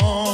on.